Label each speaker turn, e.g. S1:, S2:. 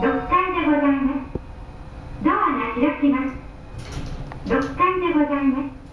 S1: 6階でございます。ドアが開きます。6階でございます。